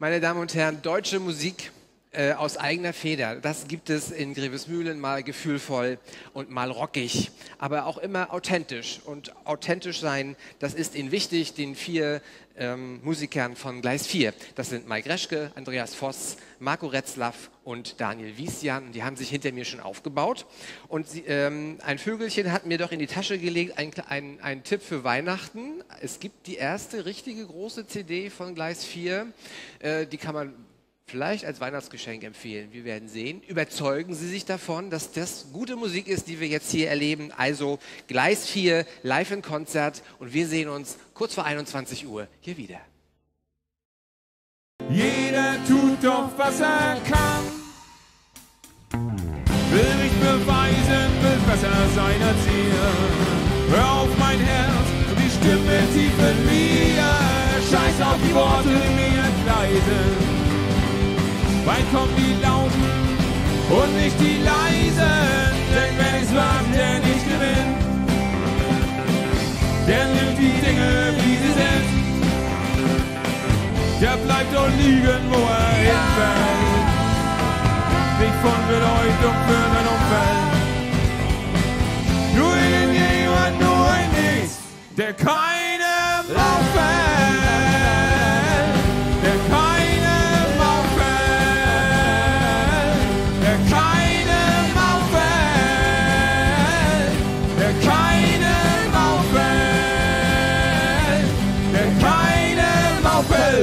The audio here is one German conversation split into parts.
Meine Damen und Herren, deutsche Musik äh, aus eigener Feder, das gibt es in Grevesmühlen mal gefühlvoll und mal rockig, aber auch immer authentisch. Und authentisch sein, das ist Ihnen wichtig, den vier ähm, Musikern von Gleis 4. Das sind Mike Reschke, Andreas Voss, Marco Retzlaff und Daniel Wiesjan. Die haben sich hinter mir schon aufgebaut. Und sie, ähm, ein Vögelchen hat mir doch in die Tasche gelegt, ein, ein, ein Tipp für Weihnachten. Es gibt die erste richtige große CD von Gleis 4. Äh, die kann man vielleicht als Weihnachtsgeschenk empfehlen. Wir werden sehen. Überzeugen Sie sich davon, dass das gute Musik ist, die wir jetzt hier erleben. Also Gleis 4, live in Konzert und wir sehen uns kurz vor 21 Uhr hier wieder. Jeder tut doch, was er kann. Will mich beweisen, will besser sein als ihr. Hör auf mein Herz, die Stimme tief in mir. Scheiß auf die Worte, die mir entgleisen. Bald kommen die Lauten und nicht die Leisen. Denn wenn ich's mag, der nicht gewinnt, der nimmt die Dinge, wie sie sind. Der bleibt doch liegen, wo er hinfällt. Nicht von Bedeutung für sein Umfeld. Nur irgendjemand, nur ein Nichts, der kann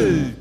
Hey!